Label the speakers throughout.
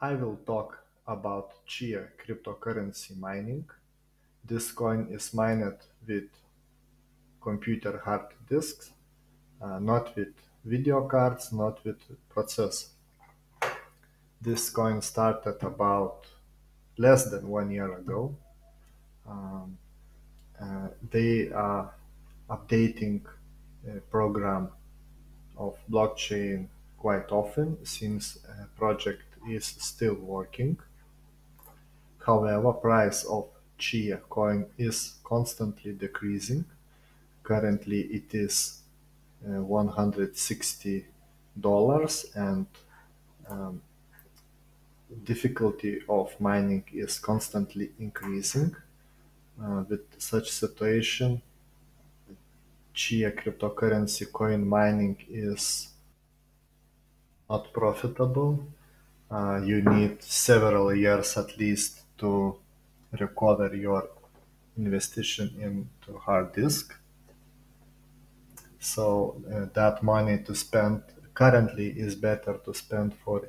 Speaker 1: I will talk about Chia cryptocurrency mining. This coin is mined with computer hard disks, uh, not with video cards, not with processor. This coin started about less than one year ago. Um, uh, they are updating a program of blockchain quite often since a project is still working. However, price of Chia coin is constantly decreasing. Currently, it is uh, 160 dollars, and um, difficulty of mining is constantly increasing. Uh, with such situation, Chia cryptocurrency coin mining is not profitable. Uh, you need several years at least to recover your investigation into hard disk. So uh, that money to spend currently is better to spend for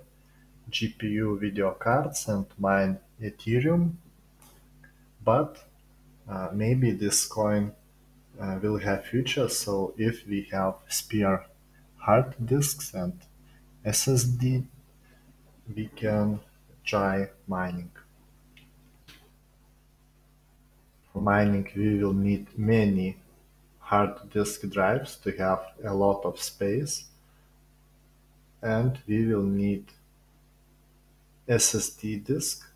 Speaker 1: GPU video cards and mine Ethereum. But uh, maybe this coin uh, will have future. So if we have spare hard disks and SSD, we can try mining. For mining, we will need many hard disk drives to have a lot of space and we will need SSD disk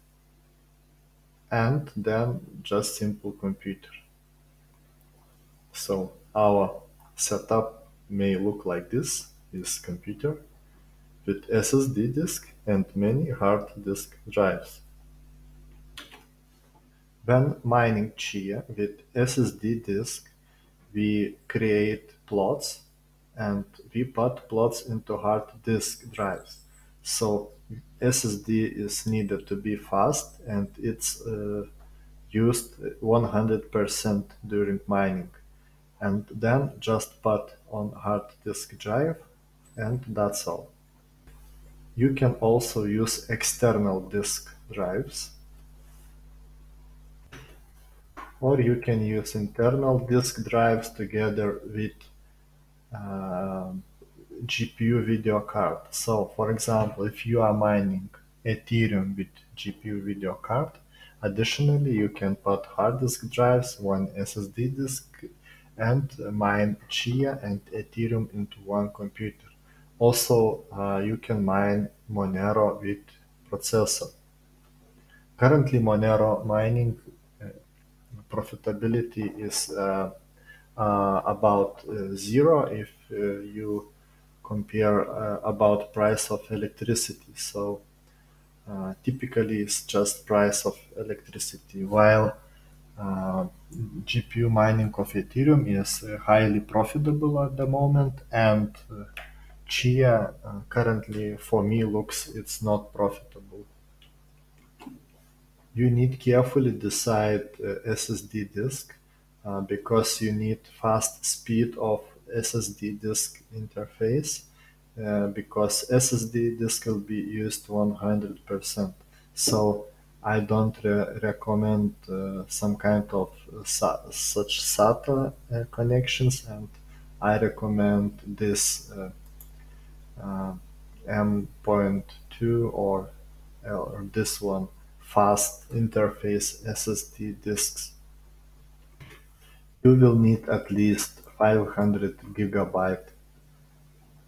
Speaker 1: and then just simple computer. So our setup may look like this, this computer with SSD disk and many hard disk drives. When mining Chia with SSD disk, we create plots and we put plots into hard disk drives. So SSD is needed to be fast and it's uh, used 100% during mining. And then just put on hard disk drive and that's all. You can also use external disk drives or you can use internal disk drives together with uh, GPU video card. So for example, if you are mining Ethereum with GPU video card, additionally you can put hard disk drives, one SSD disk and mine Chia and Ethereum into one computer. Also, uh, you can mine Monero with processor. Currently, Monero mining uh, profitability is uh, uh about uh, zero if uh, you compare about price of electricity. So typically, it's just price of electricity, while GPU mining of Ethereum is highly profitable at the moment and Chia uh, currently for me looks it's not profitable. You need carefully decide uh, SSD disk uh, because you need fast speed of SSD disk interface uh, because SSD disk will be used 100%. So I don't re recommend uh, some kind of such SATA uh, connections and I recommend this uh, M.2 or, or this one fast interface SSD disks. You will need at least 500 gigabyte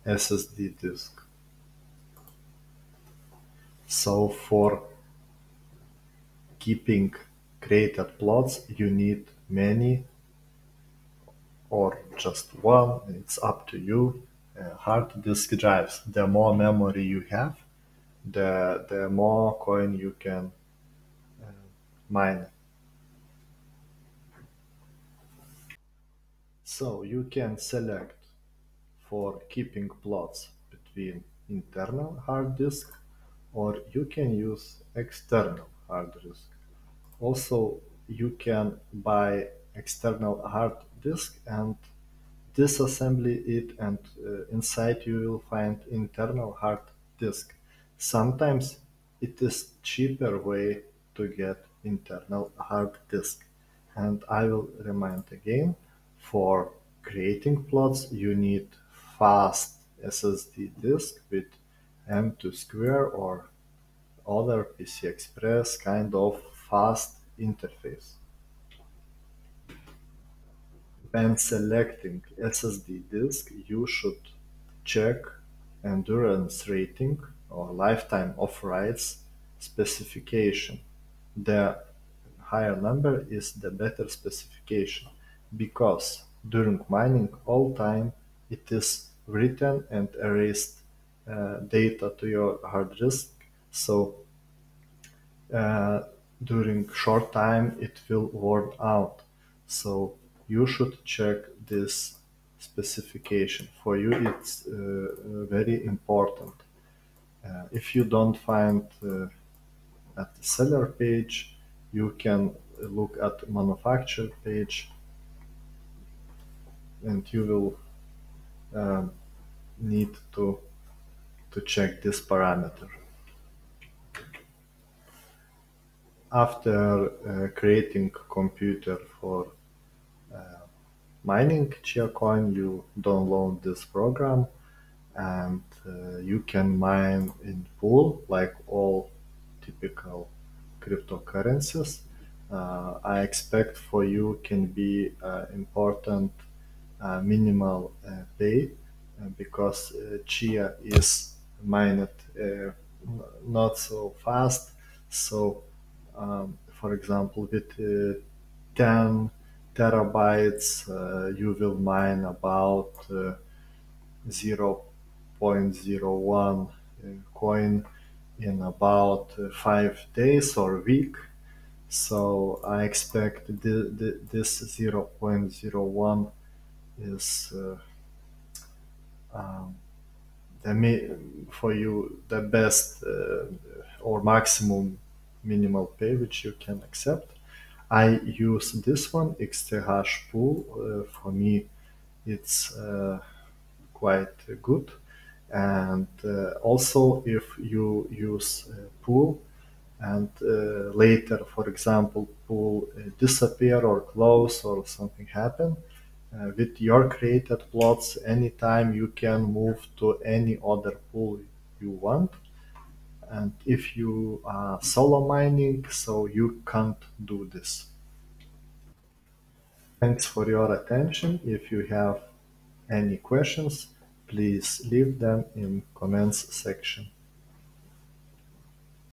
Speaker 1: SSD disk. So for keeping created plots, you need many or just one, it's up to you uh, hard disk drives. The more memory you have, the the more coin you can uh, mine. So you can select for keeping plots between internal hard disk or you can use external hard disk. Also, you can buy external hard disk and disassembly it and uh, inside you will find internal hard disk. Sometimes it is cheaper way to get internal hard disk. And I will remind again, for creating plots, you need fast SSD disk with M2 Square or other PCI Express kind of fast interface. When selecting SSD disk, you should check endurance rating or lifetime of writes specification. The higher number is the better specification because during mining all time it is written and erased uh, data to your hard disk so uh, during short time it will worn out so you should check this specification. For you it's uh, very important. Uh, if you don't find uh, at the seller page you can look at manufacturer page and you will um, need to to check this parameter. After uh, creating computer for uh, mining Chiacoin, you download this program and uh, you can mine in pool like all typical cryptocurrencies. Uh, I expect for you can be uh, important uh, minimal pay because Chia is mined not so fast. So um, for example, with uh, 10 terabytes, uh, you will mine about uh, 0.01 coin in about five days or week. So I expect the, the, this 0.01 is uh, um, the for you the best uh, or maximum minimal pay which you can accept. I use this one, XCH pool. Uh, for me, it's uh, quite good. And uh, also, if you use pool and uh, later, for example, pool uh, disappear or close or something happen, uh, with your created plots, anytime you can move to any other pool you want and if you are solo mining so you can't do this. Thanks for your attention. If you have any questions please leave them in comments section